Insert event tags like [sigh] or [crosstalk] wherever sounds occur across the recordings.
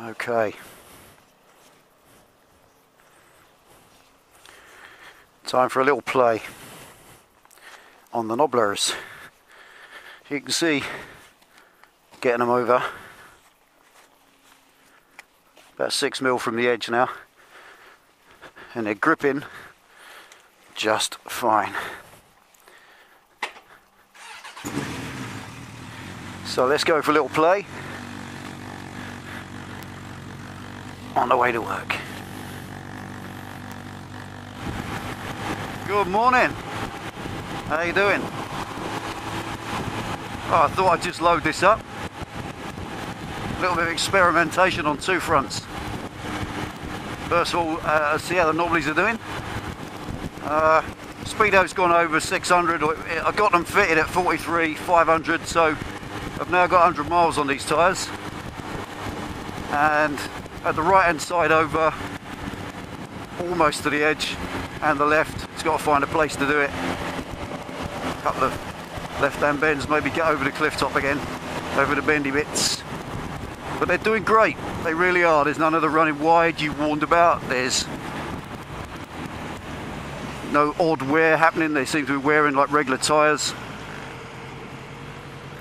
Okay. Time for a little play on the nobblers. You can see getting them over about six mil from the edge now and they're gripping just fine. So let's go for a little play on the way to work. Good morning. How you doing? Oh, I thought I'd just load this up. A little bit of experimentation on two fronts. First of all, uh, see how the nobblies are doing. Uh, Speedo's gone over 600. I got them fitted at 43, 500, so I've now got 100 miles on these tyres. And at the right hand side over, almost to the edge, and the left, it's got to find a place to do it. A couple of left hand bends, maybe get over the cliff top again, over the bendy bits. But they're doing great, they really are. There's none of the running wide you warned about. There's no odd wear happening. They seem to be wearing like regular tyres.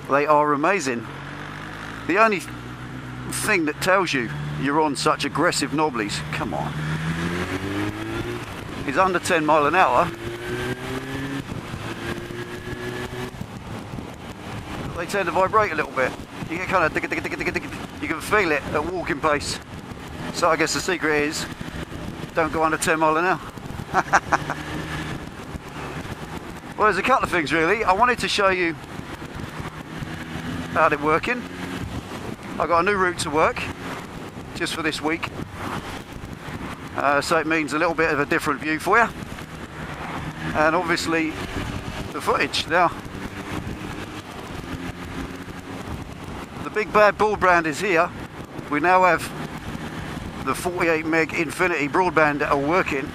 They are amazing. The only thing that tells you you're on such aggressive knobblies, come on, is under 10 mile an hour. They tend to vibrate a little bit. You get kind of, you can feel it at walking pace. So I guess the secret is, don't go under 10 mile an hour. [laughs] well, there's a couple of things really. I wanted to show you how they're working. I got a new route to work just for this week. Uh, so it means a little bit of a different view for you. And obviously the footage. Now, the big bad bull brand is here. We now have the 48 meg Infinity broadband that are working.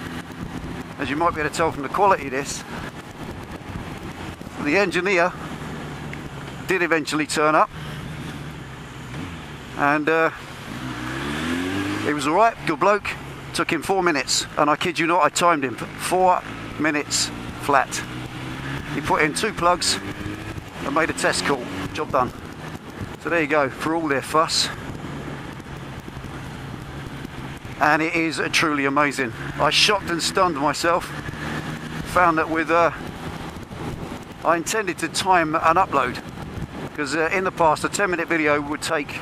As you might be able to tell from the quality of this. The engineer did eventually turn up and uh, was alright, good bloke. Took him four minutes. And I kid you not I timed him. Four minutes flat. He put in two plugs and made a test call. Job done. So there you go for all their fuss. And it is truly amazing. I shocked and stunned myself. Found that with uh, I intended to time an upload. Because uh, in the past a 10 minute video would take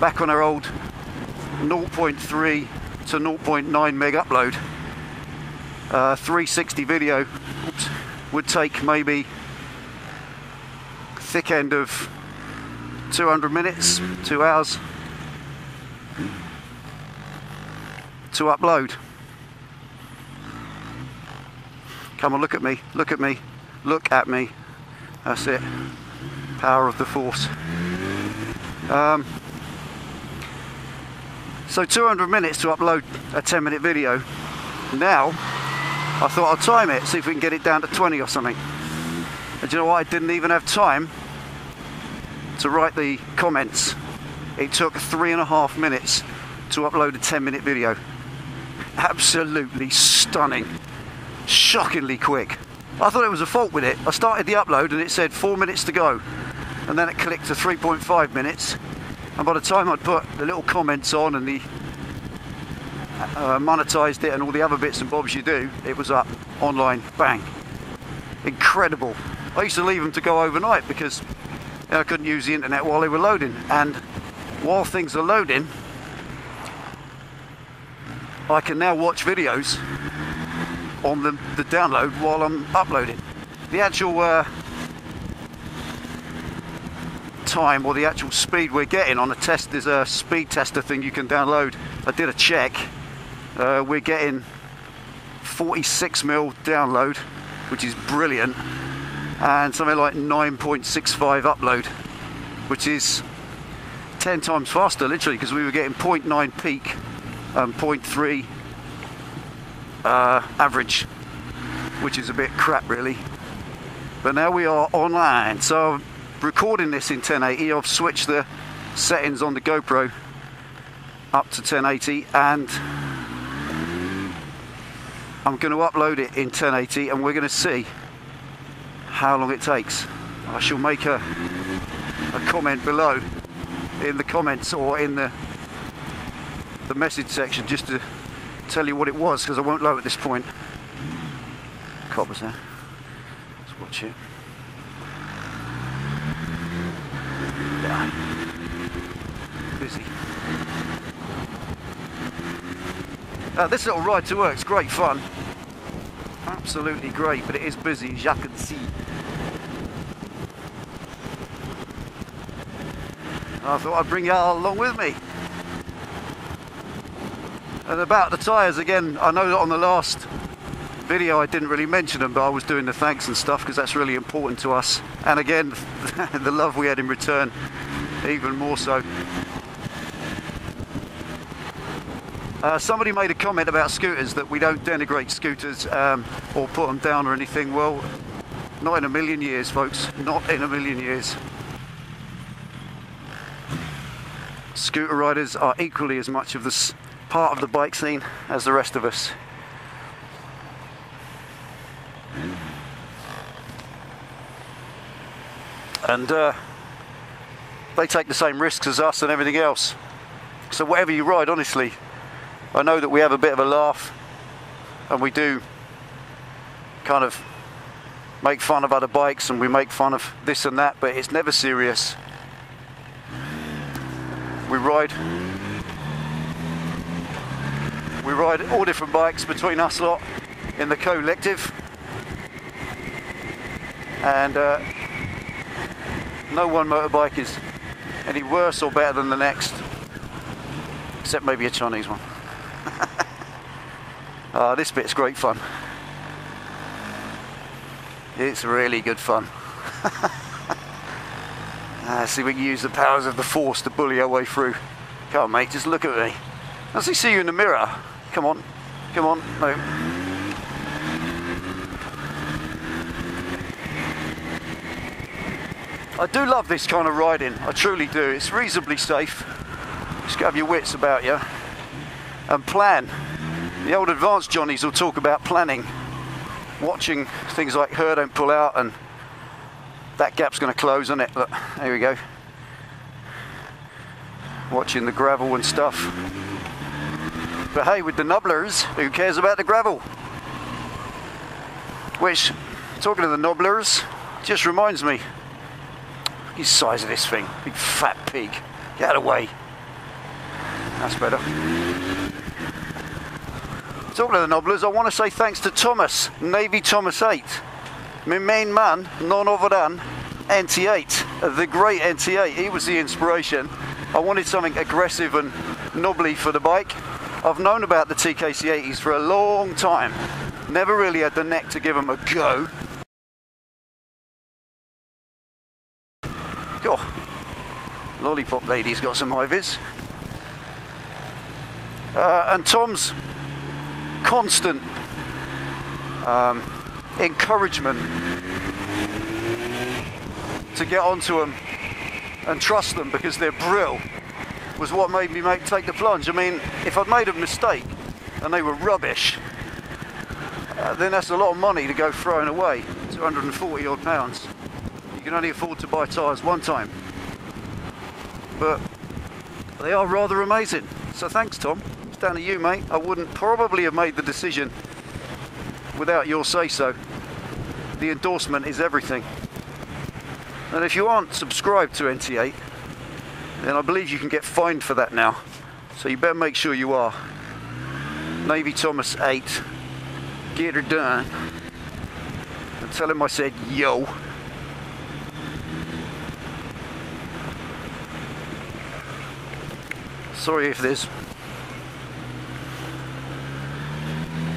back on our old 0.3 to 0.9 meg upload. Uh, 360 video would take maybe thick end of 200 minutes two hours to upload. Come on look at me look at me look at me. That's it. Power of the force. Um, so 200 minutes to upload a 10 minute video. Now, I thought I'd time it, see if we can get it down to 20 or something. And you know what, I didn't even have time to write the comments. It took three and a half minutes to upload a 10 minute video. Absolutely stunning. Shockingly quick. I thought it was a fault with it. I started the upload and it said four minutes to go and then it clicked to 3.5 minutes and by the time I'd put the little comments on and the uh, monetized it and all the other bits and bobs you do it was up online. Bang. Incredible. I used to leave them to go overnight because you know, I couldn't use the internet while they were loading. And while things are loading I can now watch videos on the, the download while I'm uploading. The actual uh, time or the actual speed we're getting on a test. There's a speed tester thing you can download. I did a check. Uh, we're getting 46 mil download, which is brilliant, and something like 9.65 upload, which is 10 times faster, literally, because we were getting 0.9 peak and 0.3 uh, average, which is a bit crap, really. But now we are online, so recording this in 1080 I've switched the settings on the GoPro up to 1080 and I'm going to upload it in 1080 and we're going to see how long it takes. I shall make a, a comment below in the comments or in the the message section just to tell you what it was because I won't know at this point. Coppers there. Let's watch it. Busy. Uh, this little ride to work is great fun. Absolutely great, but it is busy as you can see. I thought I'd bring you all along with me. And about the tyres again, I know that on the last video I didn't really mention them, but I was doing the thanks and stuff because that's really important to us. And again, [laughs] the love we had in return, even more so. Uh, somebody made a comment about scooters that we don't denigrate scooters um, or put them down or anything. Well, not in a million years, folks. Not in a million years. Scooter riders are equally as much of the part of the bike scene as the rest of us. And uh, they take the same risks as us and everything else. So whatever you ride, honestly, I know that we have a bit of a laugh and we do kind of make fun of other bikes and we make fun of this and that, but it's never serious. We ride we ride all different bikes between us lot in the collective. And uh, no one motorbike is any worse or better than the next, except maybe a Chinese one. uh, [laughs] this bit's great fun. It's really good fun. uh, [laughs] see, we can use the powers of the force to bully our way through. Come on, mate, just look at me. As I see you in the mirror, Come on. Come on. No. I do love this kind of riding. I truly do. It's reasonably safe. Just have your wits about you. And plan. The old advanced Johnnies will talk about planning. Watching things like her don't pull out and that gap's going to close, isn't it? Look, there we go. Watching the gravel and stuff. But hey, with the nobblers, who cares about the gravel? Which, talking to the nobblers, just reminds me, the size of this thing, big fat pig. Get out of the way. That's better. Talking of the nobblers, I want to say thanks to Thomas, Navy Thomas 8. My main man, none other than NT8, the great NT8. He was the inspiration. I wanted something aggressive and knobbly for the bike. I've known about the TKC80s for a long time. Never really had the neck to give them a go. Oh, Lollipop Lady's got some Ivies. Uh, and Tom's constant um, encouragement to get onto them and trust them because they're brill was what made me make take the plunge. I mean, if I'd made a mistake and they were rubbish, uh, then that's a lot of money to go throwing away. 240 odd pounds. Can only afford to buy tyres one time. But they are rather amazing. So thanks, Tom. It's down to you, mate. I wouldn't probably have made the decision without your say so. The endorsement is everything. And if you aren't subscribed to NT8, then I believe you can get fined for that now. So you better make sure you are. Navy Thomas 8, get her done. And tell him I said yo. Sorry if there's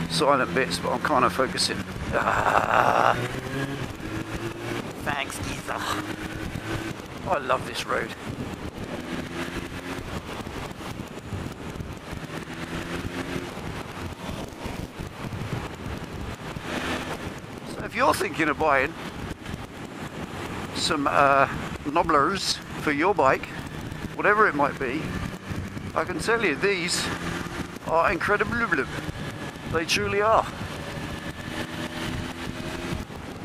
silent bits, but I'm kind of focusing. Ah. Thanks, Ethan. I love this road. So if you're thinking of buying some uh, nobblers for your bike, whatever it might be, I can tell you these are incredible. They truly are.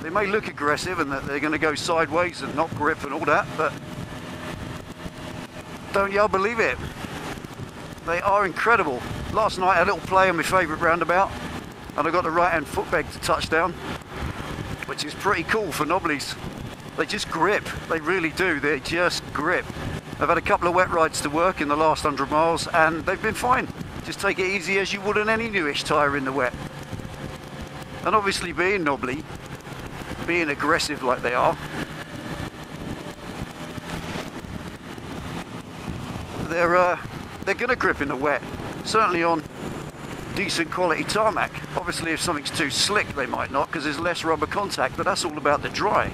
They may look aggressive and that they're going to go sideways and not grip and all that, but don't y'all believe it? They are incredible. Last night I had a little play on my favourite roundabout and I got the right hand foot peg to touchdown, which is pretty cool for knobblies. They just grip, they really do, they just grip. I've had a couple of wet rides to work in the last 100 miles and they've been fine. Just take it easy as you would on any newish tyre in the wet. And obviously being knobbly, being aggressive like they are, they're uh, they're going to grip in the wet. Certainly on decent quality tarmac. Obviously if something's too slick they might not because there's less rubber contact, but that's all about the dry.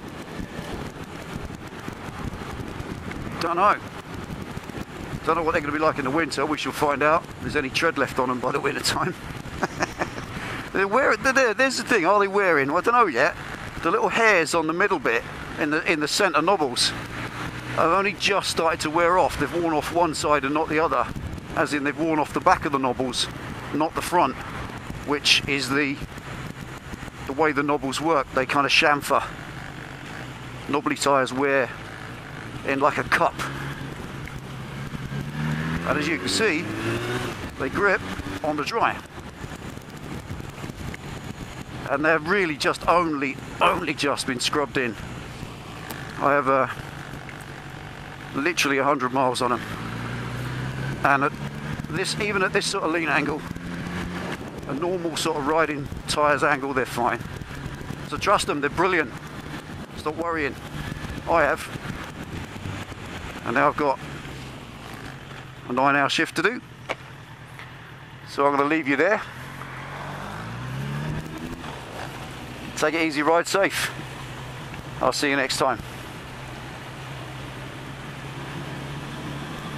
Don't know. Don't know what they're going to be like in the winter. We shall find out. If there's any tread left on them by the winter time. [laughs] they're wearing, they're, there's the thing. Are they wearing? I don't know yet. The little hairs on the middle bit in the in the centre knobbles have only just started to wear off. They've worn off one side and not the other, as in they've worn off the back of the knobbles, not the front, which is the the way the knobbles work. They kind of chamfer. Knobbly tyres wear in like a cup. And as you can see, they grip on the dry. And they're really just only, only just been scrubbed in. I have uh, literally 100 miles on them. And at this, even at this sort of lean angle, a normal sort of riding tyres angle, they're fine. So trust them, they're brilliant. Stop worrying. I have. And now I've got a nine hour shift to do. So I'm going to leave you there. Take it easy, ride safe. I'll see you next time.